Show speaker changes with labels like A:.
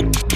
A: you